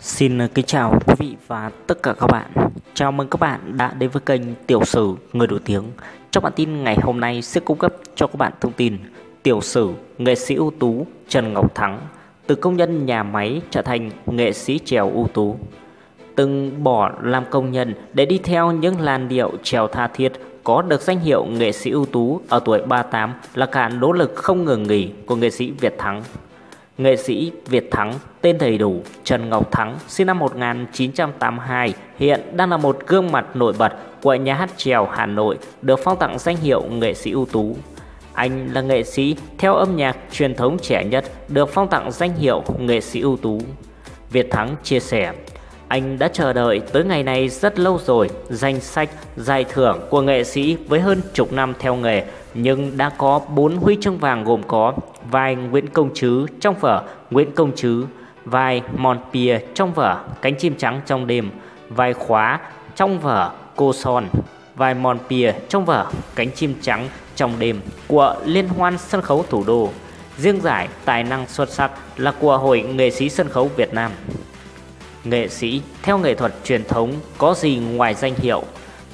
Xin ờ, kính chào quý vị và tất cả các bạn. Chào mừng các bạn đã đến với kênh Tiểu sử Người nổi tiếng. Trong bản tin ngày hôm nay sẽ cung cấp cho các bạn thông tin Tiểu sử nghệ sĩ ưu tú Trần Ngọc Thắng Từ công nhân nhà máy trở thành nghệ sĩ trèo ưu tú. Từng bỏ làm công nhân để đi theo những làn điệu trèo tha thiết, Có được danh hiệu nghệ sĩ ưu tú ở tuổi 38 là cả nỗ lực không ngừng nghỉ của nghệ sĩ Việt Thắng. Nghệ sĩ Việt Thắng, tên đầy đủ Trần Ngọc Thắng, sinh năm 1982, hiện đang là một gương mặt nổi bật của nhà hát trèo Hà Nội, được phong tặng danh hiệu nghệ sĩ ưu tú. Anh là nghệ sĩ theo âm nhạc truyền thống trẻ nhất, được phong tặng danh hiệu nghệ sĩ ưu tú. Việt Thắng chia sẻ, anh đã chờ đợi tới ngày này rất lâu rồi, danh sách giải thưởng của nghệ sĩ với hơn chục năm theo nghề nhưng đã có 4 huy chương vàng gồm có vai Nguyễn Công Trứ trong vở Nguyễn Công Trứ, vai Montpierre trong vở Cánh chim trắng trong đêm, vai Khóa trong vở Cô Son, vai Montpierre trong vở Cánh chim trắng trong đêm của Liên hoan sân khấu thủ đô. Riêng giải tài năng xuất sắc là của Hội nghệ sĩ sân khấu Việt Nam. Nghệ sĩ theo nghệ thuật truyền thống có gì ngoài danh hiệu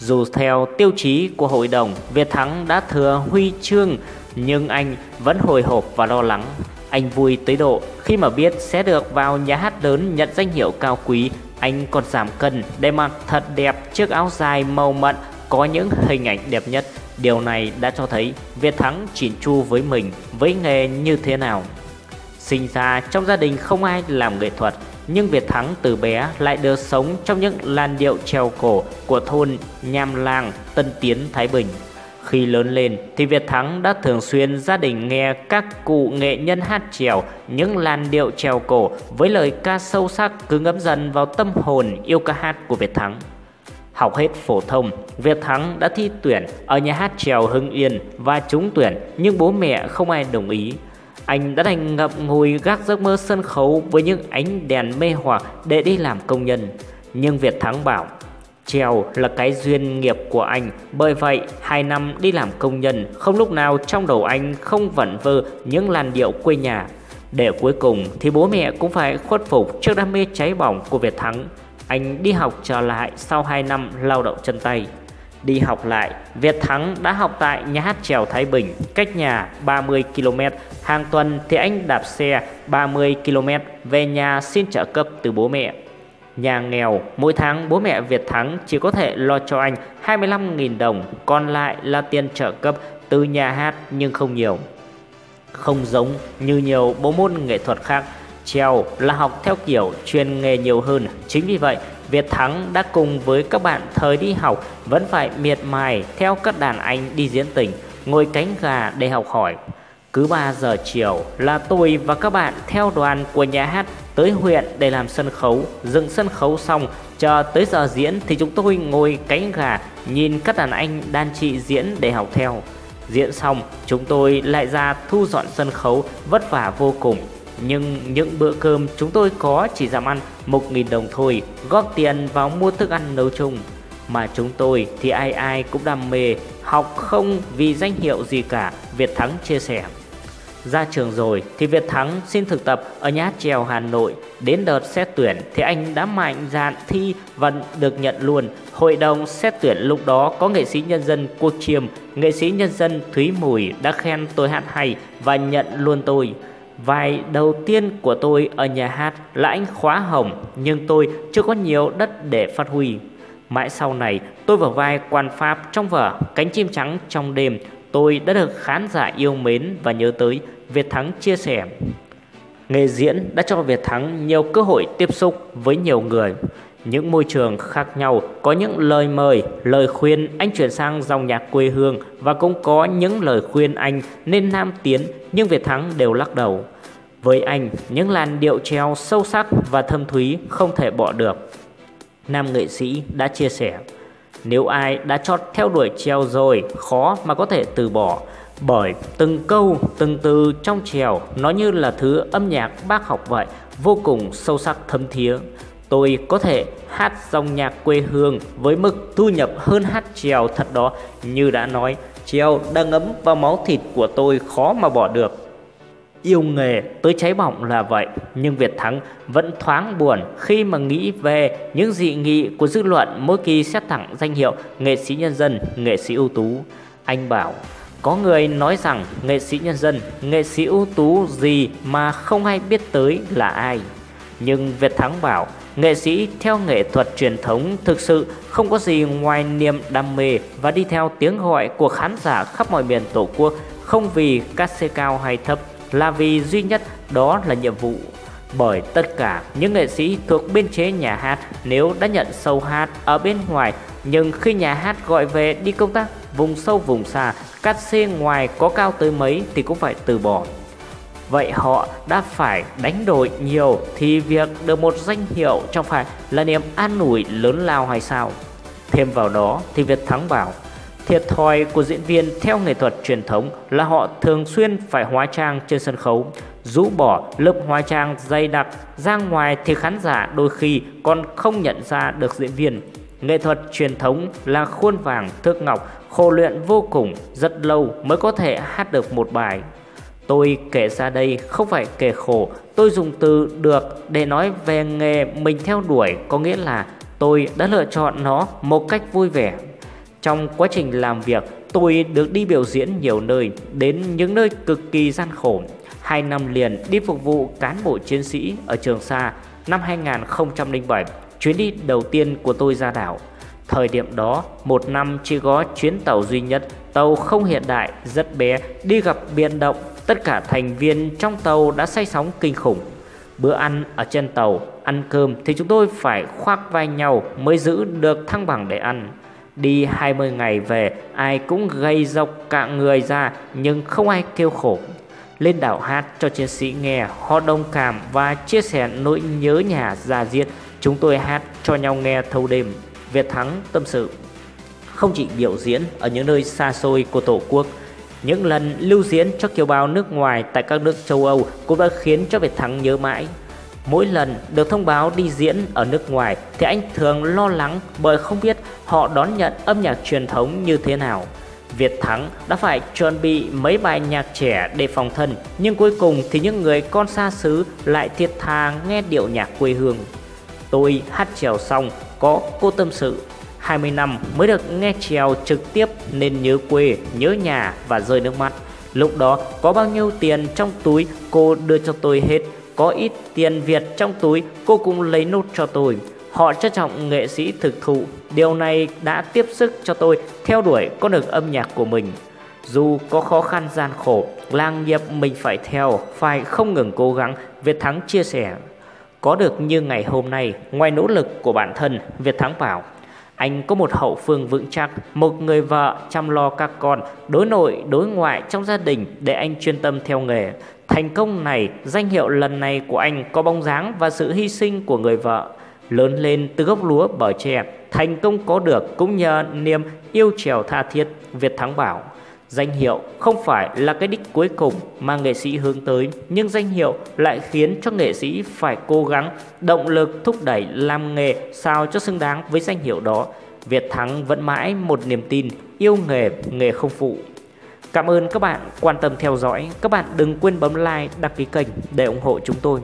dù theo tiêu chí của hội đồng, Việt Thắng đã thừa huy chương nhưng anh vẫn hồi hộp và lo lắng. Anh vui tới độ khi mà biết sẽ được vào nhà hát lớn nhận danh hiệu cao quý, anh còn giảm cân để mặc thật đẹp chiếc áo dài màu mận có những hình ảnh đẹp nhất. Điều này đã cho thấy Việt Thắng chỉn chu với mình, với nghề như thế nào. Sinh ra trong gia đình không ai làm nghệ thuật nhưng Việt Thắng từ bé lại được sống trong những làn điệu trèo cổ của thôn Nham Lang, Tân Tiến, Thái Bình. Khi lớn lên thì Việt Thắng đã thường xuyên gia đình nghe các cụ nghệ nhân hát trèo những làn điệu trèo cổ với lời ca sâu sắc cứ ngấm dần vào tâm hồn yêu ca hát của Việt Thắng. Học hết phổ thông, Việt Thắng đã thi tuyển ở nhà hát trèo Hưng Yên và trúng tuyển nhưng bố mẹ không ai đồng ý. Anh đã đành ngậm ngùi gác giấc mơ sân khấu với những ánh đèn mê hoặc để đi làm công nhân. Nhưng Việt Thắng bảo, trèo là cái duyên nghiệp của anh, bởi vậy hai năm đi làm công nhân không lúc nào trong đầu anh không vẩn vơ những làn điệu quê nhà. Để cuối cùng thì bố mẹ cũng phải khuất phục trước đam mê cháy bỏng của Việt Thắng. Anh đi học trở lại sau 2 năm lao động chân tay. Đi học lại, Việt Thắng đã học tại nhà hát trèo Thái Bình, cách nhà 30 km. Hàng tuần thì anh đạp xe 30 km về nhà xin trợ cấp từ bố mẹ. Nhà nghèo, mỗi tháng bố mẹ Việt Thắng chỉ có thể lo cho anh 25.000 đồng, còn lại là tiền trợ cấp từ nhà hát nhưng không nhiều. Không giống như nhiều bộ môn nghệ thuật khác, trèo là học theo kiểu chuyên nghề nhiều hơn. Chính vì vậy, Việt Thắng đã cùng với các bạn thời đi học vẫn phải miệt mài theo các đàn anh đi diễn tình, ngồi cánh gà để học hỏi. Cứ 3 giờ chiều là tôi và các bạn theo đoàn của nhà hát tới huyện để làm sân khấu, dựng sân khấu xong, chờ tới giờ diễn thì chúng tôi ngồi cánh gà nhìn các đàn anh đàn chị diễn để học theo. Diễn xong, chúng tôi lại ra thu dọn sân khấu vất vả vô cùng nhưng những bữa cơm chúng tôi có chỉ dám ăn 1.000 đồng thôi Góp tiền vào mua thức ăn nấu chung Mà chúng tôi thì ai ai cũng đam mê Học không vì danh hiệu gì cả Việt Thắng chia sẻ ra trường rồi thì Việt Thắng xin thực tập ở nhà trèo Hà Nội. Đến đợt xét tuyển thì anh đã mạnh dạn thi và được nhận luôn. Hội đồng xét tuyển lúc đó có nghệ sĩ nhân dân Quốc Chiêm, nghệ sĩ nhân dân Thúy Mùi đã khen tôi hát hay và nhận luôn tôi. Vai đầu tiên của tôi ở nhà hát là anh Khóa Hồng, Nhưng tôi chưa có nhiều đất để phát huy. Mãi sau này, tôi vào vai quan pháp trong vở Cánh chim trắng trong đêm, Tôi đã được khán giả yêu mến và nhớ tới Việt Thắng chia sẻ. Nghề diễn đã cho Việt Thắng nhiều cơ hội tiếp xúc với nhiều người những môi trường khác nhau có những lời mời, lời khuyên anh chuyển sang dòng nhạc quê hương và cũng có những lời khuyên anh nên nam tiến nhưng Việt Thắng đều lắc đầu. Với anh, những làn điệu treo sâu sắc và thâm thúy không thể bỏ được. Nam nghệ sĩ đã chia sẻ, nếu ai đã chót theo đuổi treo rồi, khó mà có thể từ bỏ. Bởi từng câu, từng từ trong trèo nó như là thứ âm nhạc bác học vậy, vô cùng sâu sắc thâm thía. Tôi có thể hát dòng nhạc quê hương với mức thu nhập hơn hát trèo thật đó. Như đã nói, trèo đang ngấm vào máu thịt của tôi khó mà bỏ được. yêu nghề tới cháy bỏng là vậy Nhưng Việt Thắng vẫn thoáng buồn khi mà nghĩ về những dị nghị của dư luận mỗi khi xét thẳng danh hiệu nghệ sĩ nhân dân, nghệ sĩ ưu tú Anh bảo có người nói rằng nghệ sĩ nhân dân, nghệ sĩ ưu tú gì mà không ai biết tới là ai Nhưng Việt Thắng bảo nghệ sĩ theo nghệ thuật truyền thống thực sự không có gì ngoài niềm đam mê và đi theo tiếng gọi của khán giả khắp mọi miền tổ quốc, không vì cát xê cao hay thấp, là vì duy nhất đó là nhiệm vụ. Bởi tất cả những nghệ sĩ thuộc biên chế nhà hát nếu đã nhận sâu hát ở bên ngoài, nhưng khi nhà hát gọi về đi công tác vùng sâu vùng xa, cát xê ngoài có cao tới mấy thì cũng phải từ bỏ. Vậy họ đã phải đánh đổi nhiều thì việc được một danh hiệu chẳng phải là niềm an ủi lớn lao hay sao? Thêm vào đó thì Việt Thắng bảo Thiệt thòi của diễn viên theo nghệ thuật truyền thống là họ thường xuyên phải hóa trang trên sân khấu. Rũ bỏ lớp hóa trang dày đặc ra ngoài thì khán giả đôi khi còn không nhận ra được diễn viên. Nghệ thuật truyền thống là khuôn vàng thước ngọc, khổ luyện vô cùng, rất lâu mới có thể hát được một bài. Tôi kể ra đây không phải kể khổ, tôi dùng từ được để nói về nghề mình theo đuổi có nghĩa là tôi đã lựa chọn nó một cách vui vẻ. Trong quá trình làm việc, tôi được đi biểu diễn nhiều nơi, đến những nơi cực kỳ gian khổ. Hai năm liền đi phục vụ cán bộ chiến sĩ ở Trường Sa năm 2007, chuyến đi đầu tiên của tôi ra đảo. Thời điểm đó, một năm chỉ có chuyến tàu duy nhất, tàu không hiện đại, rất bé, đi gặp biển động. Tất cả thành viên trong tàu đã say sóng kinh khủng. Bữa ăn ở trên tàu, ăn cơm thì chúng tôi phải khoác vai nhau mới giữ được thăng bằng để ăn. Đi 20 ngày về ai cũng gầy dọc cả người ra nhưng không ai kêu khổ. Lên đảo hát cho chiến sĩ nghe họ đồng cảm và chia sẻ nỗi nhớ nhà già diệt. Chúng tôi hát cho nhau nghe thâu đêm. Việt Thắng tâm sự Không chỉ biểu diễn ở những nơi xa xôi của Tổ quốc những lần lưu diễn cho kiều bào nước ngoài tại các nước châu Âu cũng đã khiến cho Việt Thắng nhớ mãi Mỗi lần được thông báo đi diễn ở nước ngoài thì anh thường lo lắng bởi không biết họ đón nhận âm nhạc truyền thống như thế nào. Việt Thắng đã phải chuẩn bị mấy bài nhạc trẻ để phòng thân, nhưng cuối cùng thì những người con xa xứ lại thiệt thà nghe điệu nhạc quê hương. Tôi hát trèo xong có cô tâm sự 20 năm mới được nghe trèo trực tiếp nên nhớ quê, nhớ nhà và rơi nước mắt. Lúc đó có bao nhiêu tiền trong túi cô đưa cho tôi hết. Có ít tiền Việt trong túi cô cũng lấy nốt cho tôi. Họ trân trọng nghệ sĩ thực thụ. Điều này đã tiếp sức cho tôi theo đuổi con đường âm nhạc của mình. Dù có khó khăn gian khổ Lang nghiệp mình phải theo Phải không ngừng cố gắng Việt Thắng chia sẻ. Có được như ngày hôm nay Ngoài nỗ lực của bản thân Việt Thắng bảo anh có một hậu phương vững chắc, một người vợ chăm lo các con, đối nội, đối ngoại trong gia đình để anh chuyên tâm theo nghề. Thành công này, danh hiệu lần này của anh có bóng dáng và sự hy sinh của người vợ. Lớn lên từ gốc lúa bờ tre, thành công có được cũng nhờ niềm yêu trèo tha thiết, Việt Thắng bảo. Danh hiệu không phải là cái đích cuối cùng mà nghệ sĩ hướng tới, nhưng danh hiệu lại khiến cho nghệ sĩ phải cố gắng, động lực thúc đẩy làm nghề sao cho xứng đáng với danh hiệu đó. Việt Thắng vẫn mãi một niềm tin, yêu nghề, nghề không phụ. Cảm ơn các bạn quan tâm theo dõi. Các bạn đừng quên bấm like, đăng ký kênh để ủng hộ chúng tôi.